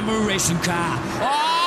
I'm a racing car. Oh,